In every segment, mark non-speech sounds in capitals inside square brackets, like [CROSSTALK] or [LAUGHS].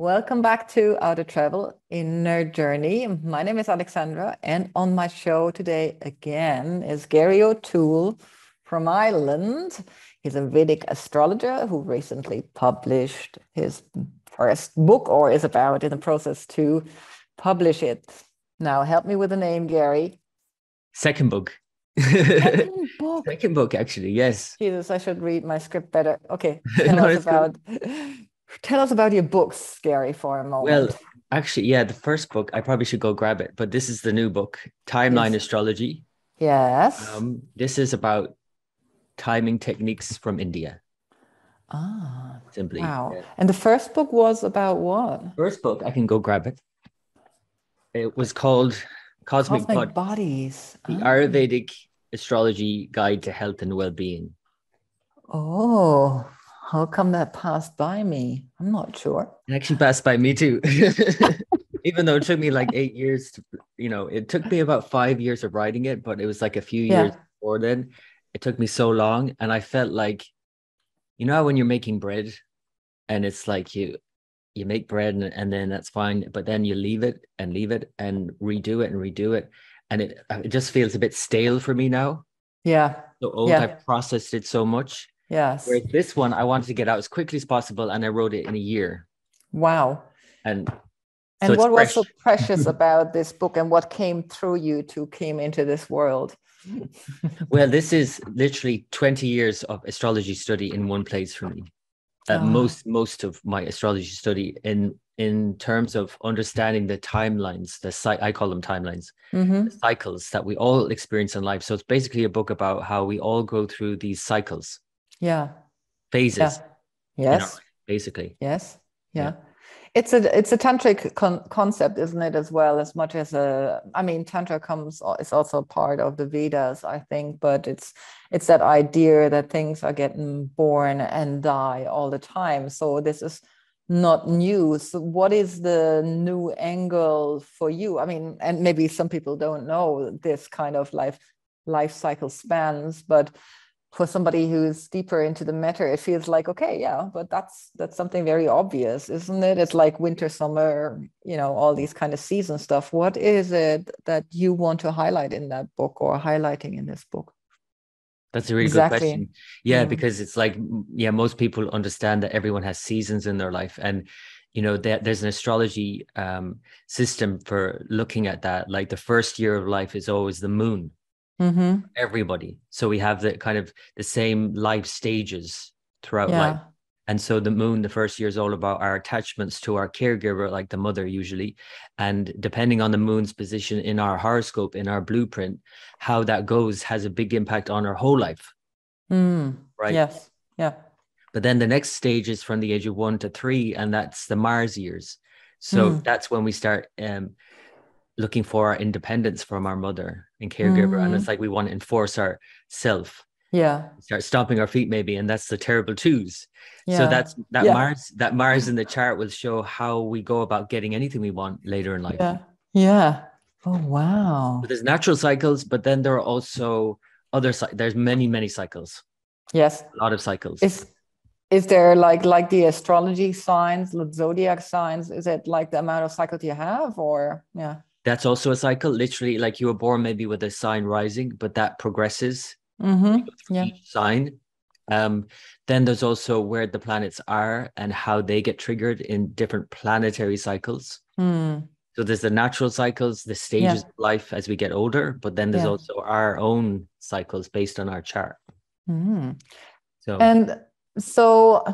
Welcome back to Outer Travel Inner Journey. My name is Alexandra, and on my show today again is Gary O'Toole from Ireland. He's a Vedic astrologer who recently published his first book or is about in the process to publish it. Now, help me with the name, Gary. Second book. Second [LAUGHS] book. Second book, actually, yes. Jesus, I should read my script better. Okay, [LAUGHS] tell no, us about tell us about your books, Gary, for a moment. Well, actually, yeah, the first book I probably should go grab it, but this is the new book, Timeline yes. Astrology. Yes. Um, this is about timing techniques from India. Ah, simply. Wow. Yeah. And the first book was about what? First book, I can go grab it. It was called Cosmic, Cosmic Bodies. The oh. Ayurvedic Astrology Guide to Health and Well-being. Oh, how come that passed by me? I'm not sure. It actually passed by me too. [LAUGHS] Even though it took me like eight years to, you know, it took me about five years of writing it, but it was like a few yeah. years before then. It took me so long. And I felt like, you know, when you're making bread and it's like you you make bread and, and then that's fine but then you leave it and leave it and redo it and redo it and it it just feels a bit stale for me now yeah so old yeah. i've processed it so much yes. Whereas this one i wanted to get out as quickly as possible and i wrote it in a year. Wow. And and so what was so precious about this book and what came through you to came into this world? [LAUGHS] Well this is literally 20 years of astrology study in one place for me. Uh, oh. most most of my astrology study in in terms of understanding the timelines the i call them timelines mm-hmm. the cycles that we all experience in life. So it's basically a book about how we all go through these cycles yeah. Phases. Yeah. yes. basically. Yes. Yeah. yeah. It's a it's a tantric con- concept isn't it as well as much as a i mean tantra comes is also part of the vedas i think but it's it's that idea that things are getting born and die all the time. So this is not new. So what is the new angle for you? I mean and maybe some people don't know this kind of life life cycle spans but for somebody who's deeper into the matter it feels like okay yeah but that's that's something very obvious isn't it? It's like winter summer you know all these kind of season stuff. What is it that you want to highlight in that book or highlighting in this book? That's a really exactly. good question. Yeah, because it's like yeah most people understand that everyone has seasons in their life and you know that there's an astrology um, system for looking at that. Like the first year of life is always the moon mm-hmm. everybody. So we have the kind of the same life stages throughout yeah. life. And so the moon, the first year is all about our attachments to our caregiver, like the mother usually. And depending on the moon's position in our horoscope, in our blueprint, how that goes has a big impact on our whole life. Mm. Right. Yes. Yeah. But then the next stage is from the age of one to three, and that's the Mars years. So mm. that's when we start um, looking for our independence from our mother and caregiver mm. and it's mm. like we want to enforce our self yeah. Start stomping our feet maybe and that's the terrible twos. Yeah. so that's that yeah. mars that mars in the chart will show how we go about getting anything we want later in life. Yeah. Yeah. Oh wow. So there's natural cycles but then there are also other there's many many cycles. Yes. A lot of cycles. Is is there like like the astrology signs the zodiac signs is it like the amount of cycles you have or yeah that's also a cycle literally like you were born maybe with a sign rising but that progresses mm-hmm. yeah. sign um, then there's also where the planets are and how they get triggered in different planetary cycles mm. so there's the natural cycles the stages yeah. of life as we get older but then there's yeah. also our own cycles based on our chart mm. so and so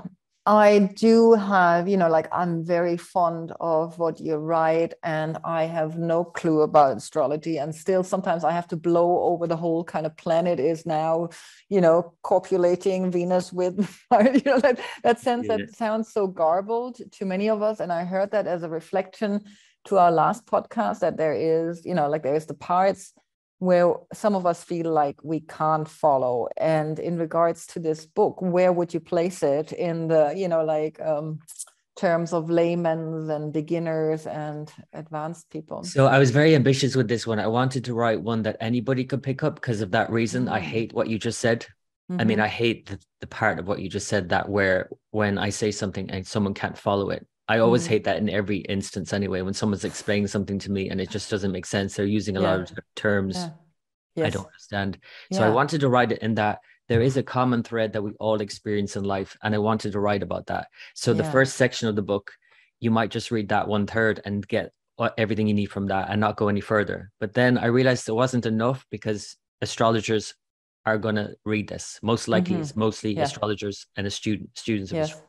I do have, you know, like I'm very fond of what you write, and I have no clue about astrology. And still, sometimes I have to blow over the whole kind of planet is now, you know, copulating Venus with, [LAUGHS] you know, that, that sense yeah. that sounds so garbled to many of us. And I heard that as a reflection to our last podcast that there is, you know, like there is the parts where some of us feel like we can't follow and in regards to this book where would you place it in the you know like um, terms of laymen and beginners and advanced people so i was very ambitious with this one i wanted to write one that anybody could pick up because of that reason mm-hmm. i hate what you just said mm-hmm. i mean mm-hmm. i hate the, the part of what you just said that where when i say something and someone can't follow it I always mm. hate that in every instance anyway. When someone's explaining something to me and it just doesn't make sense, they're using a yeah. lot of terms yeah. yes. I don't understand. So yeah. I wanted to write it in that there is a common thread that we all experience in life, and I wanted to write about that. So the first section of the book, you might just read that one third and get everything you need from that and not go any further. But then I realized it wasn't enough because astrologers are going to read this. Most likely, mm-hmm. it's mostly astrologers and a student students of yes.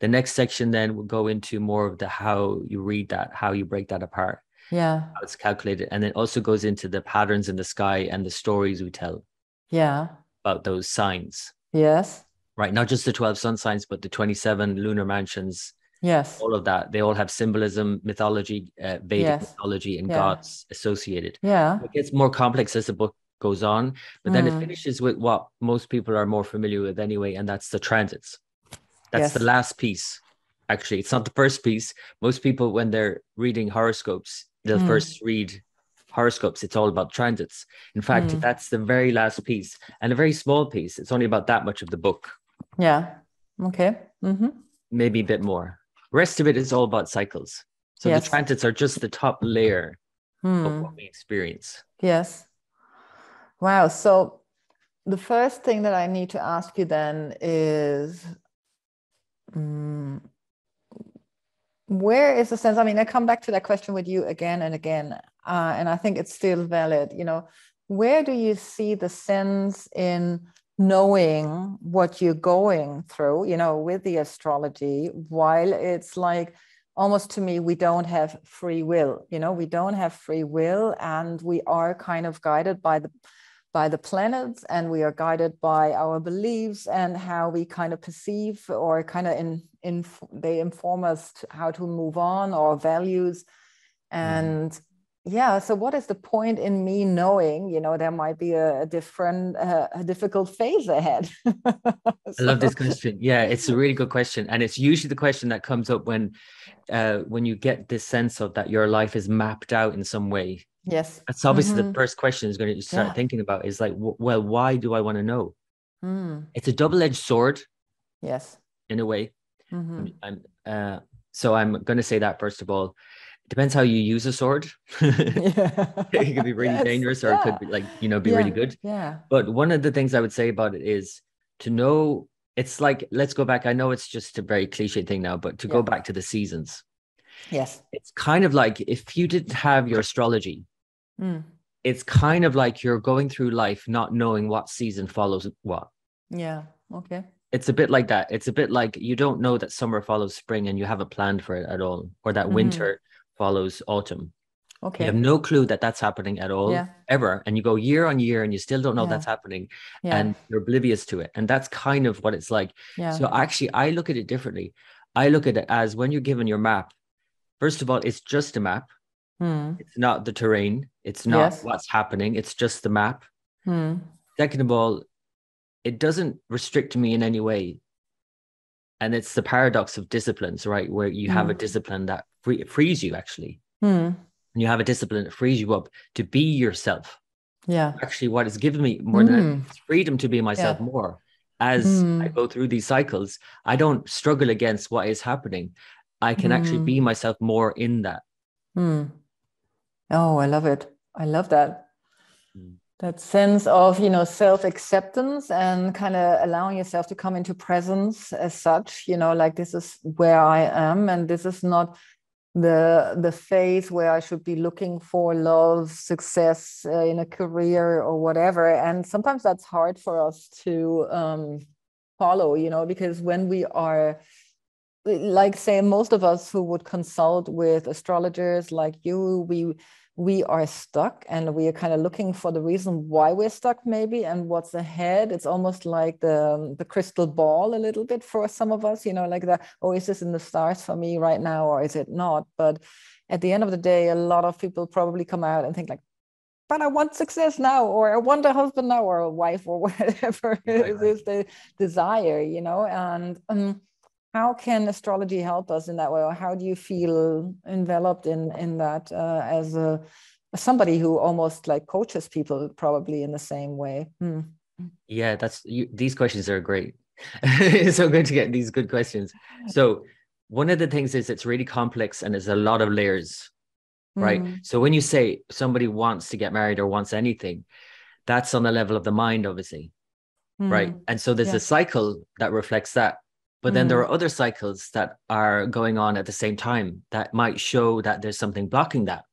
The next section then will go into more of the how you read that, how you break that apart. Yeah. How it's calculated. And then also goes into the patterns in the sky and the stories we tell. Yeah. About those signs. Yes. Right. Not just the 12 sun signs, but the 27 lunar mansions. Yes. All of that. They all have symbolism, mythology, uh, Vedic yes. mythology, and yeah. gods associated. Yeah. It gets more complex as the book goes on, but then mm. it finishes with what most people are more familiar with anyway, and that's the transits. That's yes. the last piece. Actually, it's not the first piece. Most people, when they're reading horoscopes, they'll mm. first read horoscopes. It's all about transits. In fact, mm. that's the very last piece and a very small piece. It's only about that much of the book. Yeah. Okay. Mm-hmm. Maybe a bit more. rest of it is all about cycles. So yes. the transits are just the top layer mm. of hmm. what we experience. Yes. Wow. So the first thing that I need to ask you then is um, where is the sense? I mean, I come back to that question with you again and again, uh, and I think it's still valid. You know, where do you see the sense in knowing what you're going through? You know, with the astrology, while it's like almost to me we don't have free will you know we don't have free will and we are kind of guided by the by the planets and we are guided by our beliefs and how we kind of perceive or kind of in, in they inform us how to move on or values mm-hmm. and mm. yeah so what is the point in me knowing you know there might be a, a different uh, a difficult phase ahead so. [LAUGHS] i love this question yeah it's a really good question and it's usually the question that comes up when uh, when you get this sense of that your life is mapped out in some way Yes. That's obviously mm-hmm. the first question is going to start yeah. thinking about is like, well, why do I want to know? Mm. It's a double edged sword. Yes. In a way. Mm-hmm. I'm, uh, so I'm going to say that first of all. It depends how you use a sword. [LAUGHS] [LAUGHS] yeah. it could be really yes. dangerous or yeah. it could be like, you know, be really good. Yeah. But one of the things I would say about it is to know it's like, let's go back. I know it's just a very cliche thing now, but to go back to the seasons. Yes. It's kind of like if you didn't have your astrology, Mm. It's kind of like you're going through life not knowing what season follows what. Yeah. Okay. It's a bit like that. It's a bit like you don't know that summer follows spring and you haven't planned for it at all, or that mm-hmm. winter follows autumn. Okay. You have no clue that that's happening at all, yeah. ever. And you go year on year and you still don't know yeah. that's happening yeah. and you're oblivious to it. And that's kind of what it's like. Yeah. So actually, I look at it differently. I look at it as when you're given your map, first of all, it's just a map. Hmm. It's not the terrain. It's not yes. what's happening. It's just the map. Hmm. Second of all, it doesn't restrict me in any way. And it's the paradox of disciplines, right? Where you have a hmm. discipline that free, frees you actually. Hmm. And you have a discipline that frees you up to be yourself. Yeah. Actually, what has given me more than hmm. freedom to be myself yeah. more. As I go through these cycles, I don't struggle against what is happening. I can actually be myself more in that. Oh, I love it. I love that. Mm. That sense of, you know, self acceptance and kind of allowing yourself to come into presence as such, you know, like this is where I am and this is not the the phase where I should be looking for love, success uh, in a career or whatever. And sometimes that's hard for us to um, follow, you know, because when we are like say most of us who would consult with astrologers like you we we are stuck and we are kind of looking for the reason why we're stuck maybe and what's ahead. It's almost like the the crystal ball a little bit for some of us you know like that oh is this in the stars for me right now or is it not? But at the end of the day a lot of people probably come out and think like but I want success now, or I want a husband now, or a wife, or [LAUGHS] whatever right, is the desire, you know. And um, how can astrology help us in that way or how do you feel enveloped in in that uh, as a somebody who almost like coaches people probably in the same way hmm. yeah that's you, these questions are great it's [LAUGHS] so good to get these good questions so one of the things is it's really complex and there's a lot of layers, right? Mm. So when you say somebody wants to get married or wants anything, that's on the level of the mind, obviously, right? Mm. And so there's Yeah. a cycle that reflects that. But then there Mm. are other cycles that are going on at the same time that might show that there's something blocking that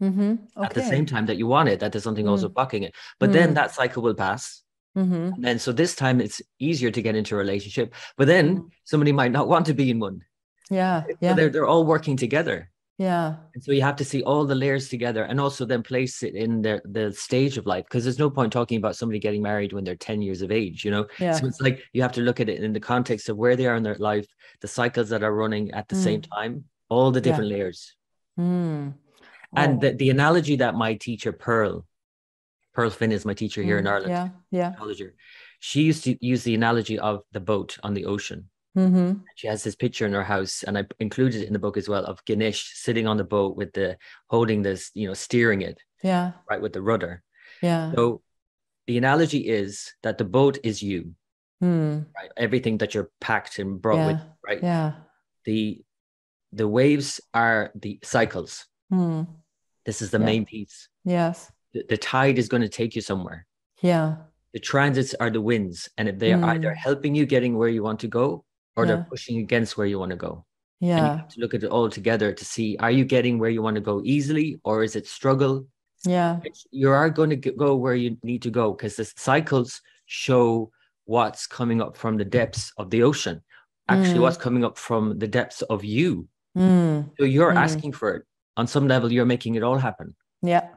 Mhm. at the same time that you want it, that there's something also Mm. blocking it. But then Mm. that cycle will pass. Mhm. And then so this time it's easier to get into a relationship. But then Mm. somebody might not want to be in one. Yeah. So Yeah. they're they're all working together. Yeah. And so you have to see all the layers together and also then place it in the the stage of life. Because there's no point talking about somebody getting married when they're 10 years of age, you know? Yeah. So it's like you have to look at it in the context of where they are in their life, the cycles that are running at the same time, all the Yeah. different layers. Mm. And Oh, the, the analogy that my teacher, Pearl, Pearl Finn is my teacher here in mm, Ireland, Yeah. Yeah. She used to use the analogy of the boat on the ocean. Mm-hmm. She has this picture in her house, and I included it in the book as well of Ganesh sitting on the boat with the holding this, you know, steering it Yeah. right with the rudder. Yeah. So the analogy is that the boat is you, Mm. right? Everything that you're packed and brought with, right? Yeah. The the waves are the cycles. Mm. This is the Yeah. main piece. Yes. The, the tide is going to take you somewhere. Yeah. The transits are the winds, and if they are either Mm. helping you getting where you want to go, or Yeah. they're pushing against where you want to go. And you Yeah. have to look at it all together to see: Are you getting where you want to go easily, or is it struggle? Yeah. You are going to go where you need to go because the cycles show what's coming up from the depths of the ocean. Actually, Mm. what's coming up from the depths of you. Mm. So you're Mm. asking for it. On some level, you're making it all happen. Yeah.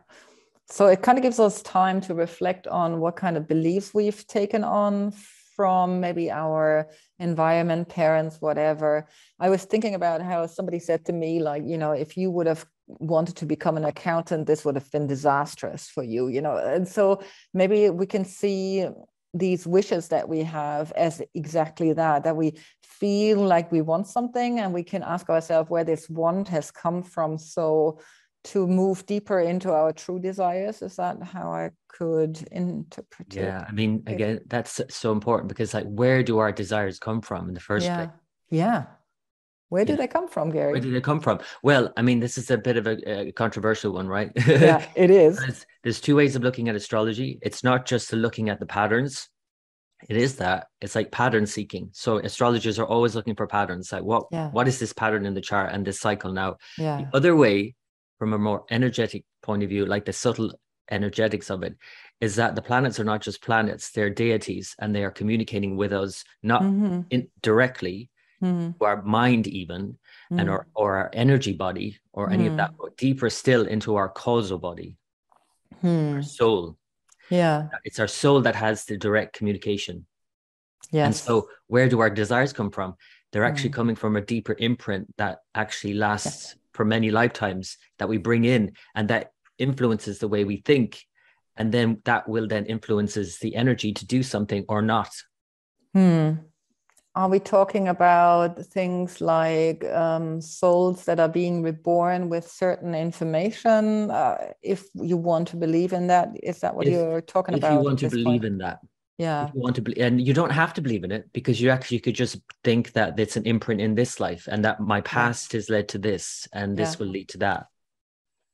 So it kind of gives us time to reflect on what kind of beliefs we've taken on from maybe our environment, parents, whatever. I was thinking about how somebody said to me, like, you know, if you would have wanted to become an accountant, this would have been disastrous for you, you know. And so maybe we can see these wishes that we have as exactly that, that we feel like we want something and we can ask ourselves where this want has come from. So to move deeper into our true desires, is that how I could interpret it? Yeah. I mean, again, that's so important because, like, where do our desires come from in the first yeah. place? Yeah. Where do Yeah. they come from, Gary? Where do they come from? Well, I mean, this is a bit of a, a controversial one, right? [LAUGHS] yeah, it is. There's, there's two ways of looking at astrology. It's not just looking at the patterns. It is that it's like pattern seeking. So astrologers are always looking for patterns. Like what Yeah. what is this pattern in the chart and this cycle now? Yeah. The other way, from a more energetic point of view, like the subtle energetics of it, is that the planets are not just planets; they're deities, and they are communicating with us not Mhm, in, directly mhm, to our mind, even, and mhm. our or our energy body or any of Mm. that, but deeper still into our causal body, Hmm. our soul. Yeah. It's our soul that has the direct communication. Yes. And so, where do our desires come from? They're actually Mm. coming from a deeper imprint that actually lasts for many lifetimes that we bring in, and that influences the way we think, and then that will then influences the energy to do something or not. Hmm. Are we talking about things like um, souls that are being reborn with certain information? Uh, if you want to believe in that, is that what If- you're talking about? If you want to believe point? in that, yeah, you want to believe, and you don't have to believe in it because you actually could just think that it's an imprint in this life, and that my past has led to this, and this Yeah. will lead to that.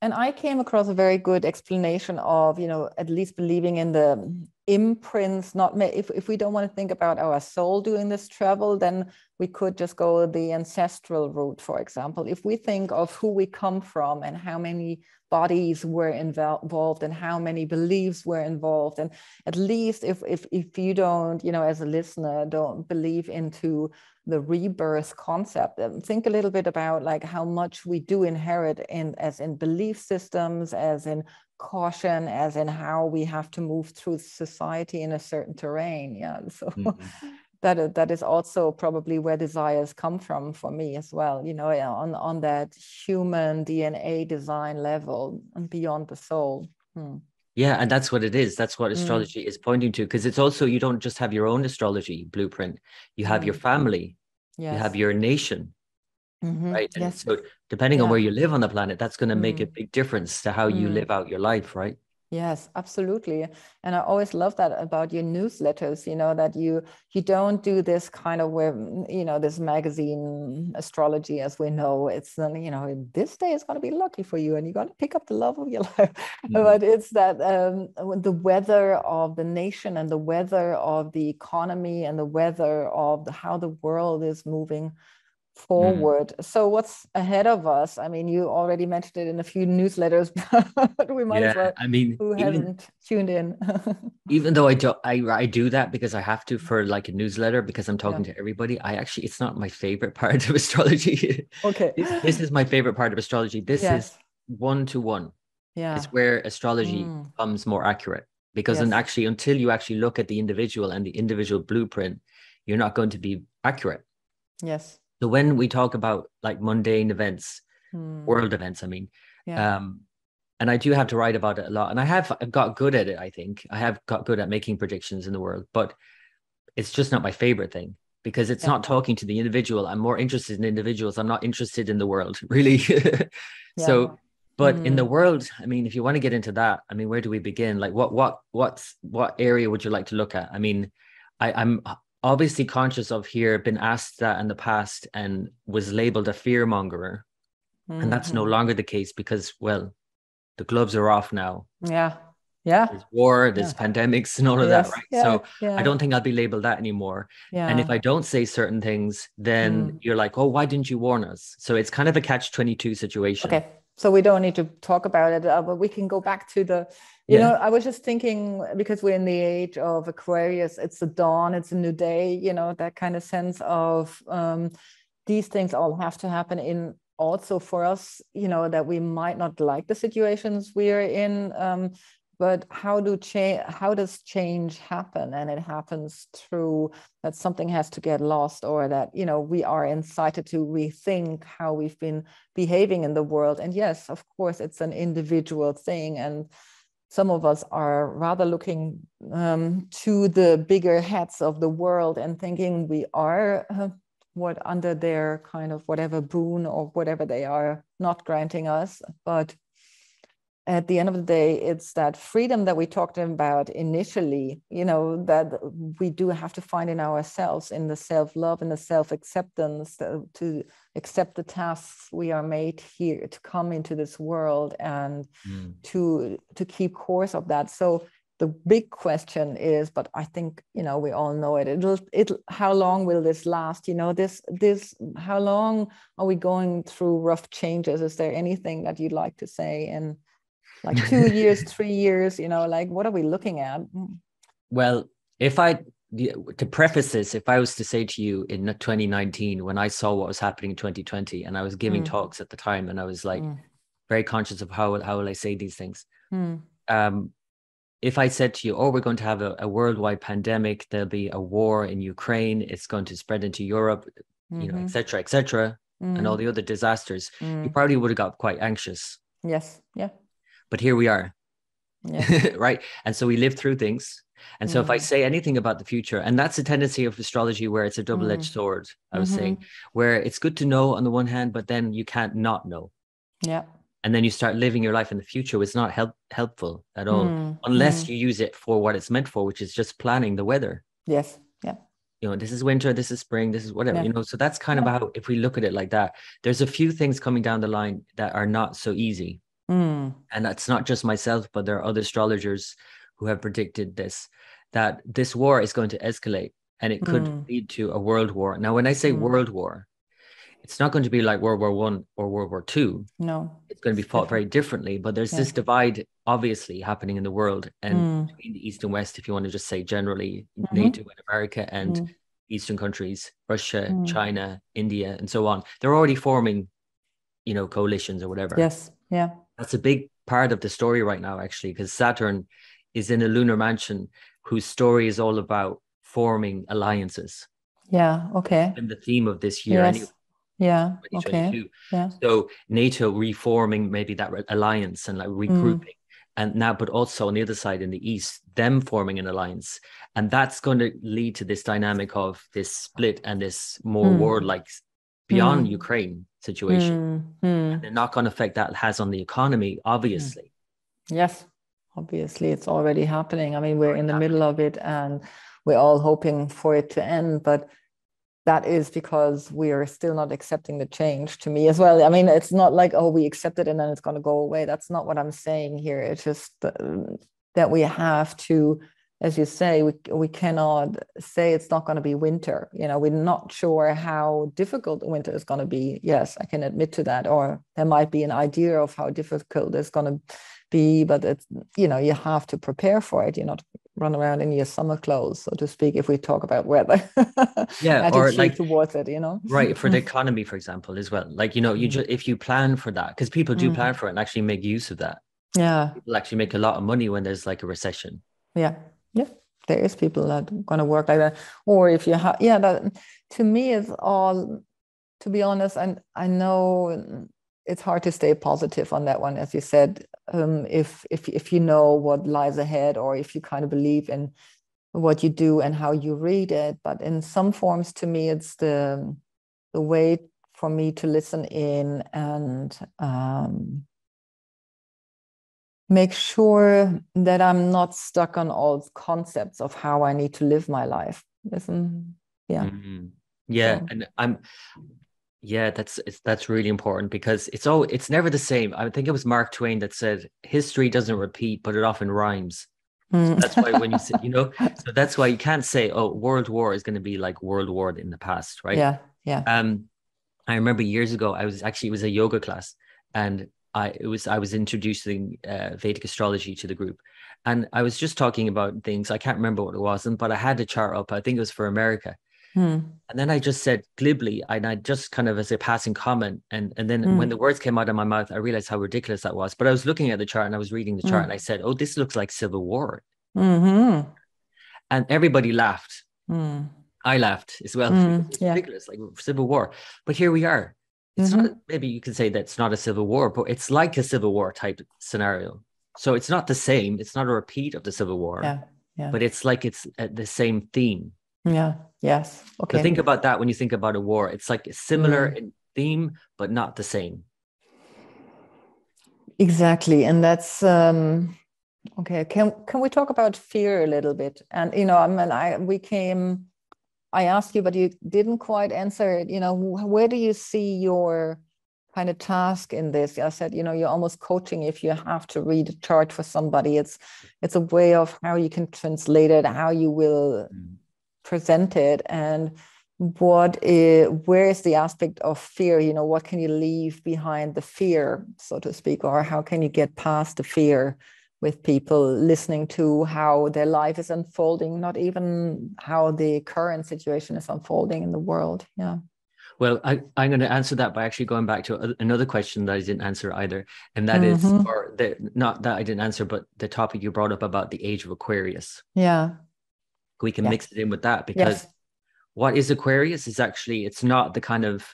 and I came across a very good explanation of, you know, at least believing in the imprints. Not ma- if if we don't want to think about our soul doing this travel, then we could just go the ancestral route, for example. If we think of who we come from and how many bodies were involved and how many beliefs were involved, and at least if if if you don't, you know, as a listener, don't believe into the rebirth concept um, think a little bit about like how much we do inherit in as in belief systems as in caution as in how we have to move through society in a certain terrain yeah [LAUGHS] so Mhm. that that is also probably where desires come from for me as well you know on on that human dna design level and beyond the soul Hmm. Yeah, and that's what it is. That's what Mm. astrology is pointing to. Because it's also you don't just have your own astrology blueprint. You have your Mm. family. yes You have your nation, Mhm. right? And yes so depending on where you live on the planet, that's going to make a Mm. big difference to how you Mm. live out your life, right? Yes, absolutely. And I always love that about your newsletters, you know, that you you don't do this kind of where, you know, this magazine astrology as we know. It's you know, this day is going to be lucky for you and you're going to pick up the love of your [LAUGHS] life. Mm-hmm. But it's that um, the weather of the nation and the weather of the economy and the weather of the, how the world is moving. Forward. Mm. So what's ahead of us? I mean, you already mentioned it in a few newsletters, [LAUGHS] but we might yeah, as well. I mean, who even, hasn't tuned in? [LAUGHS] even though I do, I I do that because I have to for like a newsletter because I'm talking yeah. to everybody. I actually, it's not my favorite [LAUGHS] part of astrology. Okay, this, this, is my favorite part of astrology. This yes. is one to one. Yeah, it's where astrology mm. becomes more accurate because yes. and actually until you actually look at the individual and the individual blueprint, you're not going to be accurate. Yes so when we talk about like mundane events, hmm. world events, I mean, yeah. um, and I do have to write about it a lot, and I have got good at it. I think I have got good at making predictions in the world, but it's just not my favorite thing because it's yeah. not talking to the individual. I'm more interested in individuals. I'm not interested in the world, [LAUGHS] really. yeah. So, but mm. in the hmm. world, I mean, if you want to get into that, I mean, where do we begin? Like, what, what, what's, what area would you like to look at? I mean, I, I'm obviously conscious of here, been asked that in the past and was labeled a fear mongerer. Mm-hmm. And that's no mm-hmm. longer the case because, well, the gloves are off now. Yeah. Yeah. There's war, there's yeah. pandemics and all of yes. that, right? Yeah. So yeah. I don't think I'll be labeled that anymore. Yeah. And if I don't say certain things, then mm. you're like, oh, why didn't you warn us? So it's kind of a catch 22 situation. Okay. So we don't need to talk about it, uh, but we can go back to the you yeah. know i was just thinking because we're in the age of aquarius it's a dawn it's a new day you know that kind of sense of um, these things all have to happen in also for us you know that we might not like the situations we are in um, but how do change how does change happen? And it happens through that something has to get lost or that you know we are incited to rethink how we've been behaving in the world. And yes of course it's an individual thing and some of us are rather looking um, to the bigger heads of the world and thinking we are uh, what under their kind of whatever boon or whatever they are not granting us but at the end of the day it's that freedom that we talked about initially you know that we do have to find in ourselves in the self-love and the self-acceptance to accept the tasks we are made here to come into this world and mm. to to keep course of that. So the big question is but i think you know we all know it. It'll it how long will this last? You know this this how long are we going through rough changes? Is there anything that you'd like to say? And like two [LAUGHS] years, three years, you know, like what are we looking at? Mm. Well, if I to preface this, if I was to say to you in 2019, when I saw what was happening in 2020, and I was giving mm. talks at the time, and I was like mm. very conscious of how how will I say these things. Mm. Um, if I said to you, "Oh, we're going to have a, a, worldwide pandemic. There'll be a war in Ukraine. It's going to spread into Europe, mm-hmm. you know, etc., mm-hmm. etc., and all mm. the other disasters," you mm. probably would have got quite anxious. Yes. Yeah but here we are yeah. [LAUGHS] right and so we live through things and so mm. if i mm. say anything about the future and that's a tendency of astrology where it's a double-edged mm. sword i was mm-hmm. saying where it's good to know on the one hand but then you can't not know yeah and then you start living your life in the future it's not help helpful at all mm. unless you use it for what it's meant for which is just planning the weather yes yeah you know this is winter this is spring this is whatever yeah. you know so that's kind yeah. of how if we look at it like that there's a few things coming down the line that are not so easy Mm. And that's not just myself, but there are other astrologers who have predicted this that this war is going to escalate and it could mm. lead to a world war. Now, when I say mm. world war, it's not going to be like World War One or World War Two. No, it's going to be fought very differently. But there's yeah. this divide obviously happening in the world and mm. between the East and West, if you want to just say generally, mm-hmm. NATO and America and mm. Eastern countries, Russia, mm. China, India, and so on. They're already forming, you know, coalitions or whatever. Yes. Yeah that's a big part of the story right now, actually, because Saturn is in a lunar mansion whose story is all about forming alliances. Yeah. Okay. And the theme of this year, yes. anyway. Yeah. Okay. Yeah. So NATO reforming maybe that alliance and like mm. regrouping. Mm. And now, but also on the other side in the east, them forming an alliance, and that's going to lead to this dynamic of this split and this more mm. war-like beyond mm. Ukraine situation. Mm. And the knock on effect that has on the economy, obviously. Yes. obviously it's already happening i mean we're in the middle of it and we're all hoping for it to end but that is because we are still not accepting the change to me as well i mean it's not like oh we accept it and then it's going to go away that's not what i'm saying here it's just that we have to as you say we, we cannot say it's not going to be winter you know we're not sure how difficult the winter is going to be. Yes i can admit to that or there might be an idea of how difficult it's going to be but it's you know you have to prepare for it. You're not run around in your summer clothes so to speak if we talk about weather. [LAUGHS] Yeah or like towards it you know? right for the [LAUGHS] economy for example as well. Like you know you mm. just if you plan for that because people do mm. plan for it and actually make use of that. Yeah. People actually make a lot of money when there's like a recession. Yeah yeah there is people that to work like that. Or if you have yeah that to me it's all to be honest and i know it's hard to stay positive on that one as you said um, if if if you know what lies ahead or if you kind of believe in what you do and how you read it. But in some forms to me it's the the way for me to listen in and um, make sure that i'm not stuck on all concepts of how i need to live my life listen yeah mm-hmm. yeah so. and i'm yeah, that's it's, that's really important because it's all it's never the same. I think it was Mark Twain that said history doesn't repeat, but it often rhymes. So that's why when you [LAUGHS] say, you know, so that's why you can't say, oh, World War is going to be like World War in the past, right? Yeah, yeah. Um, I remember years ago, I was actually it was a yoga class, and I it was I was introducing uh, Vedic astrology to the group, and I was just talking about things. I can't remember what it was, but I had a chart up. I think it was for America, Hmm. And then I just said glibly, and I just kind of as a passing comment. And and then hmm. when the words came out of my mouth, I realized how ridiculous that was. But I was looking at the chart and I was reading the chart, hmm. and I said, "Oh, this looks like civil war." Mm-hmm. And everybody laughed. Hmm. I laughed as well. [LAUGHS] It's yeah. ridiculous, like civil war. But here we are. It's mm-hmm. not. Maybe you could say that's not a civil war, but it's like a civil war type scenario. So it's not the same. It's not a repeat of the civil war. Yeah. Yeah. But it's like it's uh, the same theme. Yeah. Yes. Okay. So think about that when you think about a war. It's like similar mm. in theme, but not the same. Exactly, and that's um, okay. Can can we talk about fear a little bit? And you know, I mean, I we came. I asked you, but you didn't quite answer it. You know, where do you see your kind of task in this? I said you know you're almost coaching if you have to read a chart for somebody. It's it's a way of how you can translate it how you will mm. presented and what is where is the aspect of fear? You know what can you leave behind the fear so to speak or how can you get past the fear with people listening to how their life is unfolding not even how the current situation is unfolding in the world yeah well I, i'm going to answer that by actually going back to another question that i didn't answer either and that mm-hmm. is, or the, not that i didn't answer but the topic you brought up about the age of aquarius yeah we can yeah. mix it in with that because yes. what is Aquarius is actually it's not the kind of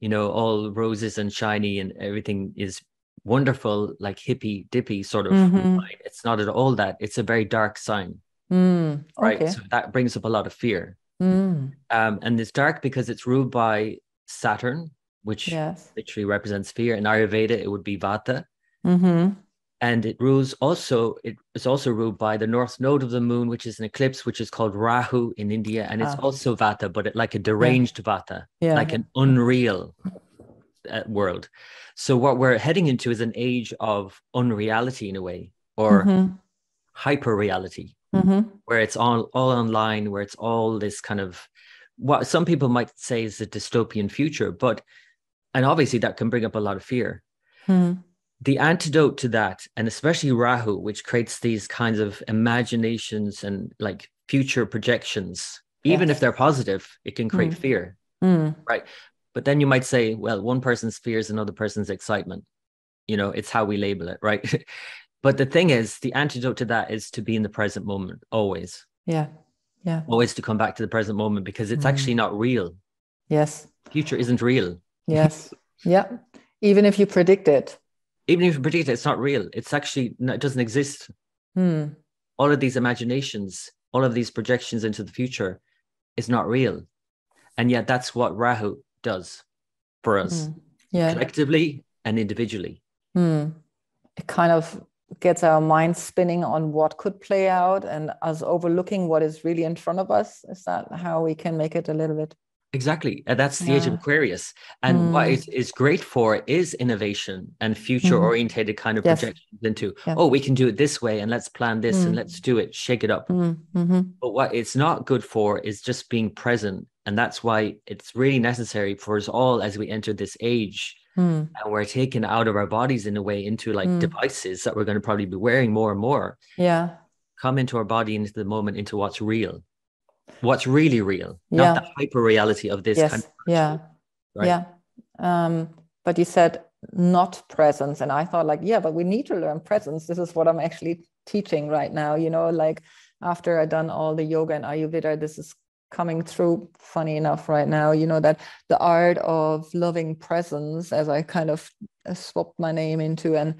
you know all roses and shiny and everything is wonderful like hippy dippy sort of mm-hmm. it's not at all that it's a very dark sign mm, right so that brings up a lot of fear mm. um, and it's dark because it's ruled by saturn which yes. literally represents fear in ayurveda it would be vata mm-hmm and it rules also it is also ruled by the north node of the moon which is an eclipse which is called rahu in india and it's ah. also vata but it, like a deranged yeah. vata yeah. like an unreal uh, world so what we're heading into is an age of unreality in a way or mm-hmm. hyper reality mm-hmm. where it's all all online where it's all this kind of what some people might say is a dystopian future but and obviously that can bring up a lot of fear mm the antidote to that, and especially Rahu, which creates these kinds of imaginations and like future projections, even yes. if they're positive, it can create mm. fear. Mm. Right. But then you might say, well, one person's fear is another person's excitement. You know, it's how we label it, right? [LAUGHS] but the thing is, the antidote to that is to be in the present moment always. Yeah. Yeah. Always to come back to the present moment because it's mm. actually not real. Yes. Future isn't real. [LAUGHS] Yes. yeah. Even if you predict it even if you predict it, it's not real. It's actually it doesn't exist. Hmm. All of these imaginations, all of these projections into the future, is not real, and yet that's what Rahu does for us, mm. yeah, collectively and individually. Mm. It kind of gets our mind spinning on what could play out and us overlooking what is really in front of us is that how we can make it a little bit Exactly. And that's the yeah. age of Aquarius. And mm. what it is great for is innovation and future orientated mm. kind of yes. projections into, yeah. oh, we can do it this way and let's plan this and let's do it, shake it up. Mm. Mm-hmm. But what it's not good for is just being present. And that's why it's really necessary for us all as we enter this age. Mm. And we're taken out of our bodies in a way into like mm. devices that we're going to probably be wearing more and more. Yeah. Come into our body, into the moment, into what's real what's really real, yeah. not the hyper reality of this. Yes. Kind of yeah. Right? Yeah. Um, but you said not presence. And I thought, like, yeah, but we need to learn presence. This is what I'm actually teaching right now. You know, like after I've done all the yoga and Ayurveda, this is coming through funny enough right now you know that the art of loving presence as i kind of swapped my name into and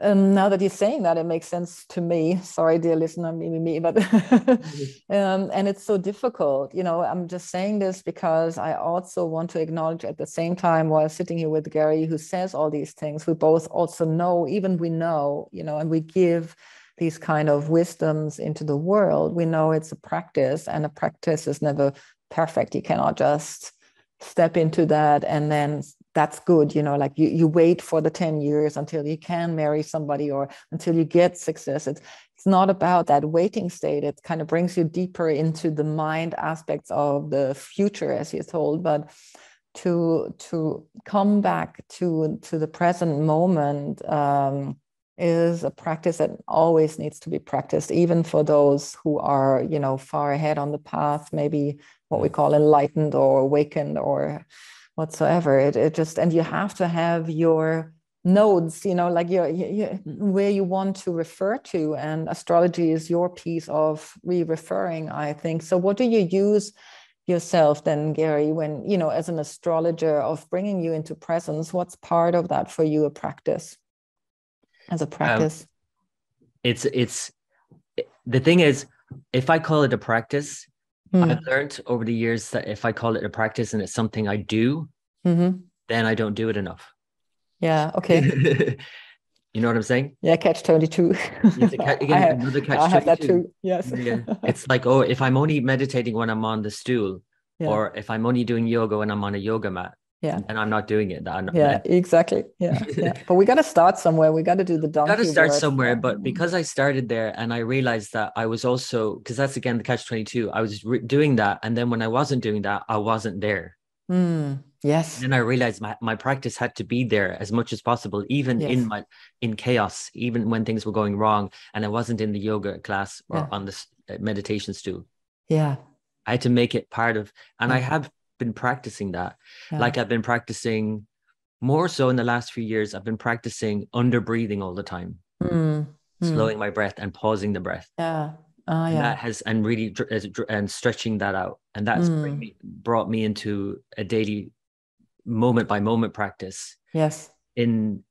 um, now that you're saying that, it makes sense to me. Sorry, dear listener, maybe me, but [LAUGHS] um, and it's so difficult. You know, I'm just saying this because I also want to acknowledge at the same time while sitting here with Gary, who says all these things, we both also know, even we know, you know, and we give these kind of wisdoms into the world. We know it's a practice, and a practice is never perfect. You cannot just step into that and then that's good you know like you, you wait for the 10 years until you can marry somebody or until you get success it's it's not about that waiting state it kind of brings you deeper into the mind aspects of the future as you're told but to to come back to to the present moment um, is a practice that always needs to be practiced even for those who are you know far ahead on the path maybe what we mm. call enlightened or awakened or whatsoever. It, it just and you have to have your nodes, you know, like your, your where you want to refer to, and astrology is your piece of re-referring. I think. So, what do you use? yourself then gary when you know as an astrologer of bringing you into presence what's part of that for you a practice as a um, practice um, it's it's the thing is if i call it a practice Mm. I've learned over the years that if I call it a practice and it's something I do, mm-hmm. then I don't do it enough. Yeah. Okay. [LAUGHS] you know what I'm saying? Yeah. Catch 22. Ca- [LAUGHS] again, I have, another catch I have that too. Yes. yeah. [LAUGHS] It's like, oh, if I'm only meditating when I'm on the stool, yeah. or if I'm only doing yoga when I'm on a yoga mat, yeah. And i'm not doing it. Not, yeah exactly. Yeah, yeah. [LAUGHS] but we got to start somewhere. We got to do the got to start somewhere but because i started there and i realized that i was also because that's again the catch 22 i was re- doing that and then when i wasn't doing that i wasn't there. Mm, yes. And i realized my, my practice had to be there as much as possible even yes. in my in chaos even when things were going wrong and i wasn't in the yoga class or yeah. on the uh, meditation stool. Yeah. I had to make it part of and yeah. i have been practicing that. Yeah. Like I've been practicing more so in the last few years, I've been practicing under breathing all the time, mm. slowing mm. my breath and pausing the breath. Yeah. Uh, yeah. And that has and really and stretching that out, and that's mm. me, brought me into a daily moment by moment practice. Yes. In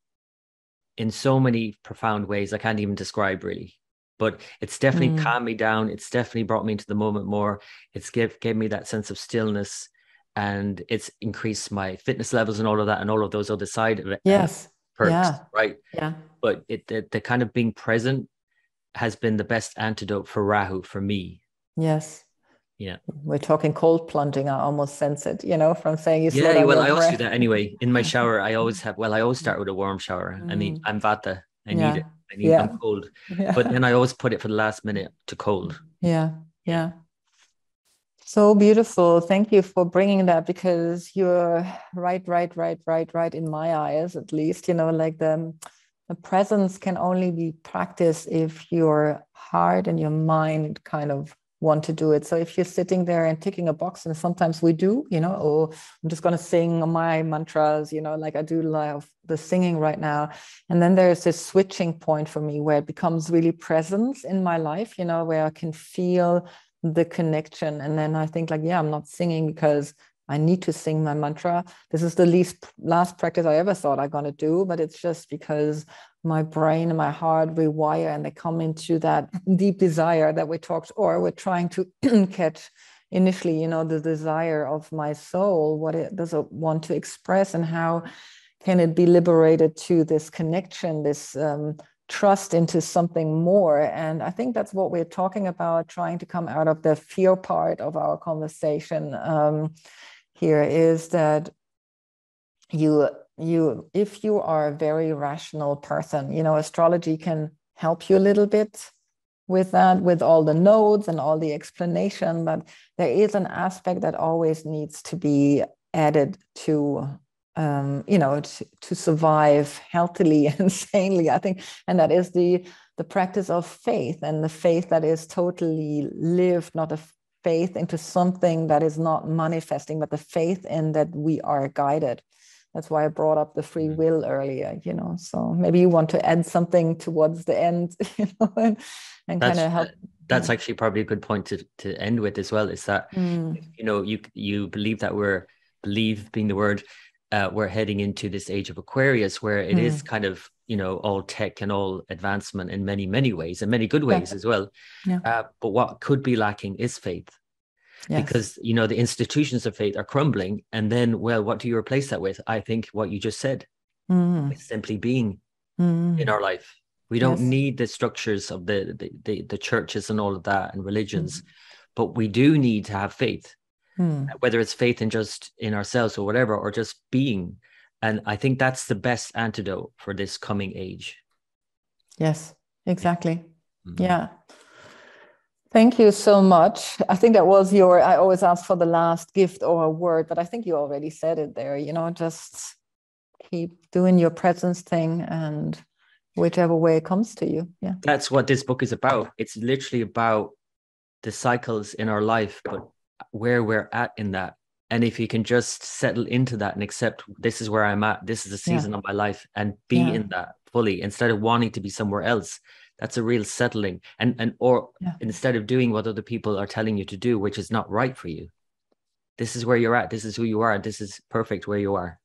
in so many profound ways I can't even describe really but it's definitely mm. calmed me down. It's definitely brought me into the moment more. It's gave gave me that sense of stillness and it's increased my fitness levels and all of that and all of those other side of it yes. perks yeah. right? Yeah. But it the, the kind of being present has been the best antidote for rahu for me. Yes. Yeah. We're talking cold plunging i almost sense it you know from saying you yeah well i always do that anyway. In my [LAUGHS] shower i always have well i always start with a warm shower. Mm. i mean i'm vata. I yeah. need it. I need yeah. i'm cold. [LAUGHS] Yeah. but then i always put it for the last minute to cold. Yeah. Yeah so beautiful. Thank you for bringing that because you're right, right, right, right, right in my eyes, at least. You know, like the, the presence can only be practiced if your heart and your mind kind of want to do it. So if you're sitting there and ticking a box, and sometimes we do, you know, oh, I'm just going to sing my mantras, you know, like I do love the singing right now. And then there's this switching point for me where it becomes really presence in my life, you know, where I can feel the connection. And then I think like, yeah, I'm not singing because I need to sing my mantra. This is the least last practice I ever thought I'm gonna do, but it's just because my brain and my heart rewire and they come into that [LAUGHS] deep desire that we talked or we're trying to [CLEARS THROAT] catch initially, you know, the desire of my soul, what it does it want to express and how can it be liberated to this connection, this um, trust into something more. And I think that's what we're talking about, trying to come out of the fear part of our conversation um, here is that you you if you are a very rational person you know astrology can help you a little bit with that with all the nodes and all the explanation but there is an aspect that always needs to be added to um, you know to, to survive healthily [LAUGHS] and sanely i think and that is the the practice of faith and the faith that is totally lived not a faith into something that is not manifesting but the faith in that we are guided that's why i brought up the free mm. will earlier you know so maybe you want to add something towards the end [LAUGHS] you know and, and kind of help that's actually probably a good point to, to end with as well is that mm. you know you you believe that we're believe being the word uh, we're heading into this age of aquarius where it mm. is kind of you know all tech and all advancement in many many ways and many good ways yeah. as well yeah. uh, but what could be lacking is faith yes. because you know the institutions of faith are crumbling and then well what do you replace that with i think what you just said mm. simply being mm. in our life we don't yes. need the structures of the, the, the the churches and all of that and religions mm. but we do need to have faith mm. whether it's faith in just in ourselves or whatever or just being and i think that's the best antidote for this coming age yes exactly mm-hmm. yeah Thank you so much. I think that was your, I always ask for the last gift or a word, but I think you already said it there. You know, just keep doing your presence thing and whichever way it comes to you. Yeah. That's what this book is about. It's literally about the cycles in our life, but where we're at in that. And if you can just settle into that and accept this is where I'm at, this is the season yeah. of my life, and be yeah. in that fully instead of wanting to be somewhere else that's a real settling and and or yeah. instead of doing what other people are telling you to do which is not right for you this is where you're at this is who you are this is perfect where you are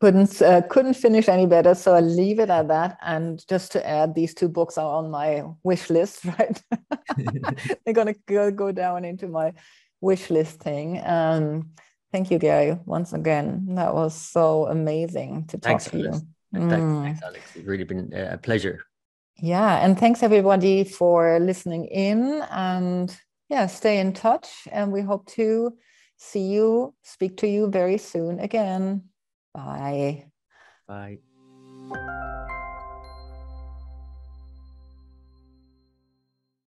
couldn't uh, couldn't finish any better so i'll leave it at that and just to add these two books are on my wish list [LAUGHS] right [LAUGHS] they're going to go, go down into my wish list thing um thank you gary once again that was so amazing to talk Thanks, to you Mm. Thanks, thanks, Alex. It's really been a pleasure. Yeah, and thanks everybody for listening in and yeah, stay in touch. And we hope to see you, speak to you very soon again. Bye. Bye.